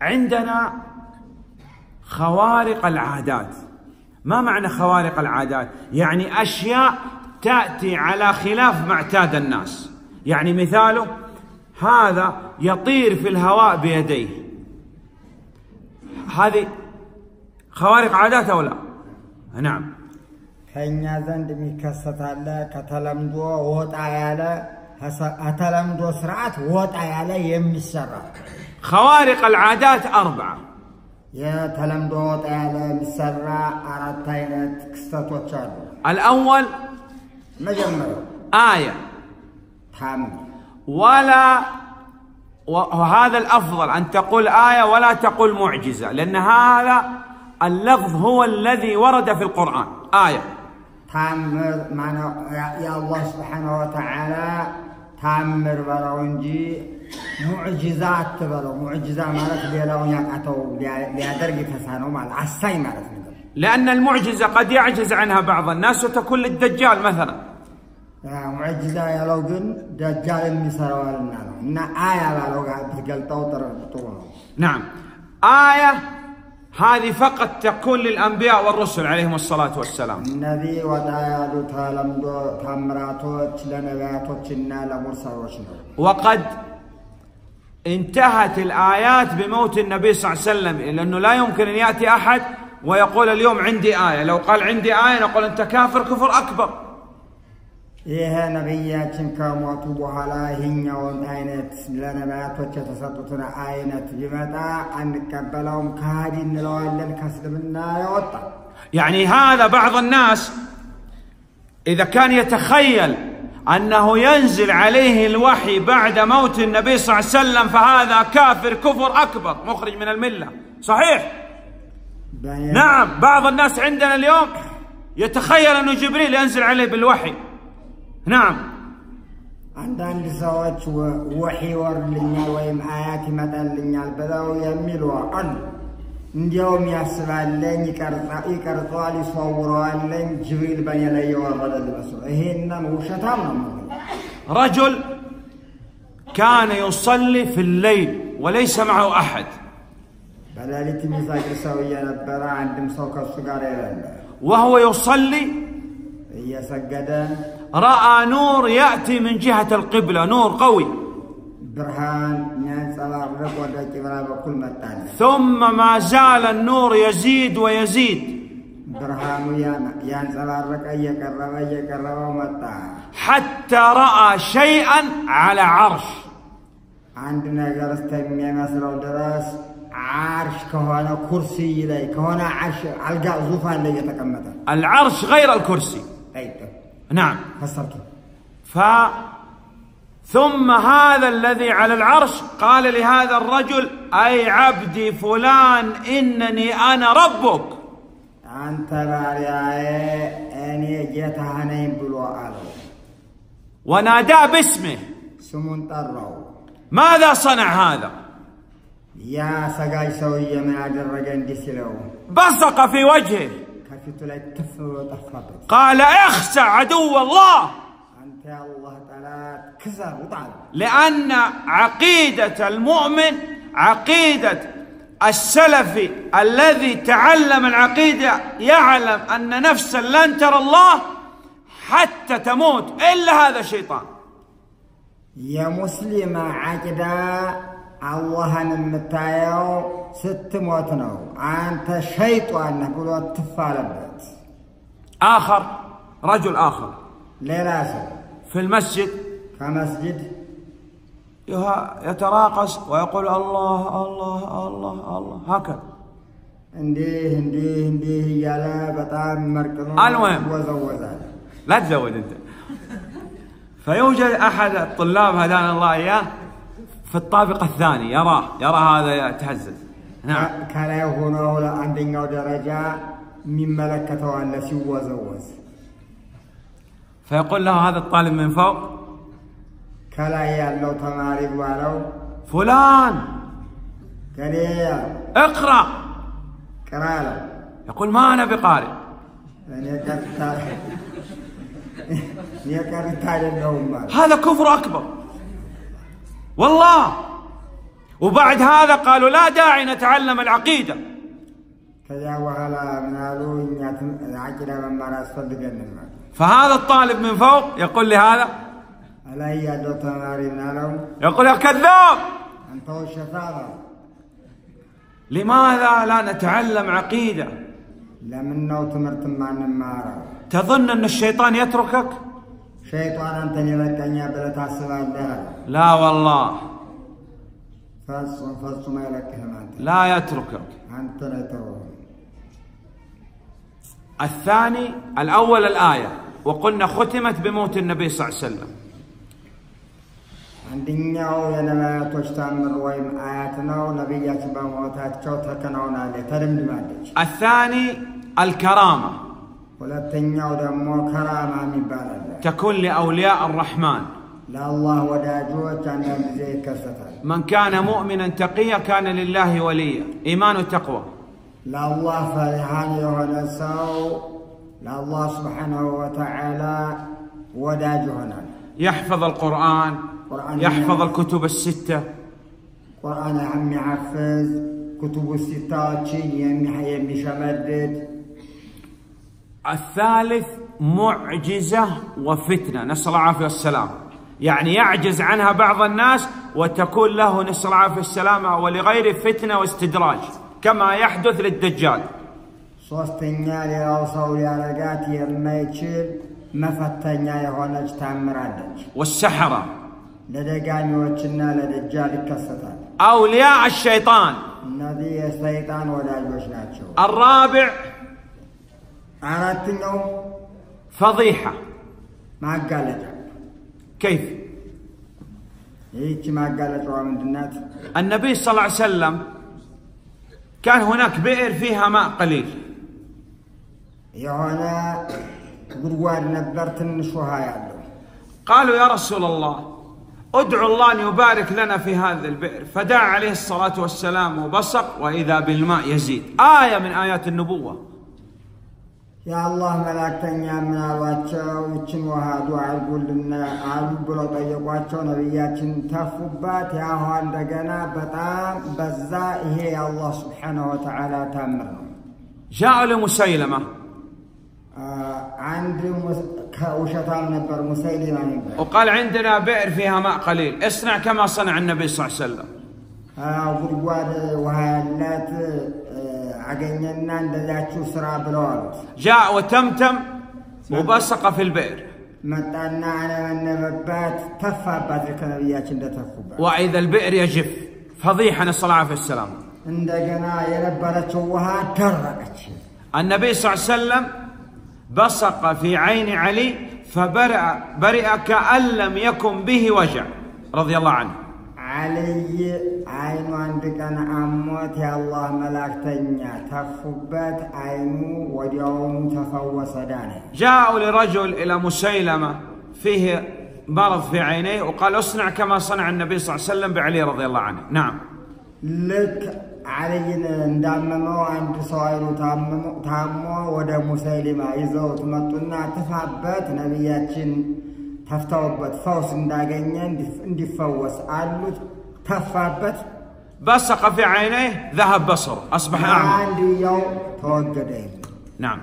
عندنا خوارق العادات ما معنى خوارق العادات يعني اشياء تاتي على خلاف ما اعتاد الناس يعني مثاله هذا يطير في الهواء بيديه هذه خوارق عادات او لا نعم ከእኛ ዘንድ የሚከሰት አለ ከተለምዶ ወጣ ያለ ከተለምዶ ስርዓት ወጣ ያለ የሚሰራ خوارق العادات اربعه የተለምዶ ወጣ ያለ የሚሰራ አራት አይነት ክስተቶች አሉ። الاول መጀመሪያው ايه ታምር ولا وهذا الافضل ان تقول ايه ولا تقول معجزه لان هذا اللفظ هو الذي ورد في القران ايه ታምር ማነው የአላህ ስብሓነ ወተዓላ ታምር በለው እንጂ ሙዕጂዛ አትበለው። ሙዕጂዛ ማለት ሌላውን ያቃተው ሊያደርግ የተሳነው ማለት አሳኝ ማለት ነው። لان المعجزه قد يعجز عنها بعض الناس وتكون للدجال مثلا ሙዕጂዛ ያለው ግን ደጃል የሚሰራዋልና ነው እና አያ ባለው ጋር ብትገልጠው ጥሩ ነው። نعم ايه هذه فقط تكون للأنبياء والرسل عليهم الصلاة والسلام. نبي ودايادو تالمدو تمراتوش لنبياتوشنا لمرسلوشنا وقد انتهت الآيات بموت النبي صلى الله عليه وسلم لأنه لا يمكن أن يأتي أحد ويقول اليوم عندي آية. لو قال عندي آية نقول أنت كافر كفر أكبر. ይሄ ነቢያችን ከሞቱ በኋላ ይህኛውን አይነት ለነቢያቶች የተሰጡትን አይነት ቢመጣ አንቀበለውም፣ ከሃዲ እንለዋለን፣ ከእስልምና ያወጣ يعني هذا بعض الناس إذا كان يتخيل أنه ينزل عليه الوحي بعد موت النبي صلى الله عليه وسلم فهذا كافر كفر أكبر مخرج من الملة صحيح በእኔ- نعم بعض الناس عندنا اليوم يتخيل أنه جبريل ينزل عليه بالوحي نعم አንዳንድ ሰዎች ወ- ወሒ ይወርድልኛል ወይም አያት ይመጣልኛል ብለው የሚሉ አሉ። እንዲያውም ያስባለኝ፣ ይቀርጻ- ይቀርጸዋል፣ ይሰውረዋለኝ ጅብሪል በእኔ ላይ የወረደ ሊመስሉ ይሄንን ውሸታም ነው የምንለው። رجل كان يصلي في الليل وليس معه احد በሌሊት የሚሰግድ ሰውዬ ነበረ። አንድም ሰው ከእሱ ጋር የሌለ وهو يصلي እየሰገደ رأى نور يأتي من جهة القبلة نور قوي. ثم ما زال النور يزيد ويزيد. حتى رأى شيئا على عرش. عندنا جرس تيمية مثلا ودرس عرش كهونا كرسي لي كهونا عرش على العرش غير الكرسي. أيوة. نعم. فسرته. ف ثم هذا الذي على العرش قال لهذا الرجل أي عبدي فلان إنني أنا ربك. أنت يا إيه، أني جيت جيتها نيم ونادى باسمه. سمون طروا ماذا صنع هذا؟ يا سقاي سوي من عدل رجل بصق في وجهه. قال اخشى عدو الله. لأن عقيدة المؤمن عقيدة السلفي الذي تعلم العقيدة يعلم أن نفسا لن ترى الله حتى تموت إلا هذا الشيطان. يا مسلم عجبا አላህን የምታየው ስትሞት ነው። አንተ ሸይጧን ነህ ብሎ ትፍ አለበት። اخر رجل اخر ሌላ ሰው في المسجد ከመስጅድ يه- يتراقص ويقول الله الله الله الله هكذا እንዲህ እንዲህ እንዲህ እያለ በጣም መርቅኖ المهم. ይወዘወዛል። لا تزود انت فيوجد احد الطلاب هدانا الله اياه في الطابق الثاني يرى يرى هذا يتهزز نعم. كلا هنا ولا عندنا درجة من ملكته أن سوى زوز فيقول له هذا الطالب من فوق كلا يا لو تماري بالو فلان. كلا اقرأ. قرأ له يقول ما أنا بقارئ. هذا كفر أكبر. والله. وبعد هذا قالوا لا داعي نتعلم العقيدة. فهذا الطالب من فوق يقول لهذا يقول يا كذاب لماذا لا نتعلم عقيدة؟ تظن أن الشيطان يتركك؟ ሸይጣን አንተን ይለቀኛ ብለህ ታስባለህ አለ። لا والله ፈጽሞ ፈጽሞ አይለቅህም አንተ لا يتركك አንተ ነው የተወው። الثاني الأول الآية وقلنا ختمت بموت النبي صلى الله عليه وسلم አንደኛው የነቢያቶች ታምር ወይም አያት ነው። ነቢያችን በሞታቸው ተከናውናለች፣ ተደምድማለች። الثاني الكرامة ሁለተኛው ደግሞ ከራማ የሚባል አለ። تكون لأولياء الرحمن ለአላህ ወዳጆች አንዳንድ ጊዜ ይከሰታል። من كان مؤمنا تقيا كان لله وليا إيمان وتقوى ለአላህ ፈሪሃን የሆነ ሰው ለአላህ ስብሓናሁ ወተዓላ ወዳጅ ይሆናል። يحفظ القرآن قرآن يحفظ يحفظ. الكتب الستة ቁርአን የሚሐፍዝ ኩቱቡ ሲታዎችን የሚሐ- የሚሸመድድ الثالث معجزة وفتنة نسأل الله العافية والسلام يعني يعجز عنها بعض الناس وتكون له نسأل الله العافية والسلامة ولغيره فتنة واستدراج كما يحدث للدجال ሶስተኛ ሌላው ሰው ሊያረጋት የማይችል መፈተኛ የሆነች ታምራለች። والسحرة ለደጋሚዎችና ለደጃል ይከሰታል። أولياء الشيطان እነዚህ የሰይጣን ወዳጆች ናቸው። أردت أنه فضيحة. ما قالت كيف؟ هيك ما قالت من الناس النبي صلى الله عليه وسلم كان هناك بئر فيها ماء قليل. يوانا قروار نبرت النشوها يعلو قالوا يا رسول الله ادعو الله أن يبارك لنا في هذا البئر. فدعا عليه الصلاة والسلام وبصق وإذا بالماء يزيد. آية من آيات النبوة. የአላህ መላእክተኛ ምን አሏቸው? ይችን ውሃ ዱዓ አድርጉልና አሉ ብለው ጠየቋቸው። ነቢያችን ተፉባት። ያ ውሃ እንደገና በጣም በዛ። ይሄ የአላህ ስብሓነሁ ወተዓላ ታምር ነው። جاءوا لمسيلمه አ፣ አንድ ሙስ- ከውሸታም ነበር ሙሰይሊማ ነበር። وقال عندنا بئر فيها ماء قليل اصنع كما صنع النبي صلى الله عليه وسلم አዎ፣ ጉድጓድ ውሃ ያላት እ፣ አገኘና እንደዚያችሁ ስራ ብለው አሉት። جاء وتمتم وبصق في البئر መጣና አነበነበባት፣ ተፋባት። ከነቢያችን እንደተፉባት واذا البئر يجف فضيحه نسال الله العافيه والسلام እንደገና የነበረችው ውሃ ደረቀች። النبي صلى الله عليه وسلم بصق في عين علي فبرأ برئ كأن لم يكن به وجع رضي الله عنه አልይ አይኑ አንድ ቀን አሞት የአላህ መላእክተኛ ተፉበት። አይኑ ወዲያውኑ ተፈወሰ፣ ዳነ። جاءوا لرجل إلى مسيلمة فيه مرض في عينيه وقال اصنع كما صنع النبي صلى الله عليه وسلم بعلي رضي الله عنه نعم ልክ አልይን እንዳመመው አንድ ሰው አይኑ ታምሞ- ታሞ ወደ ሙሰይሊማ ይዘውት መጡና ትፋበት፣ ነቢያችን ተፍተውበት ፈውስ እንዳገኘ እንዲፍ- እንዲፈወስ አሉት። تثبت بصق في عينيه ذهب بصره أصبح أعمى. نعم.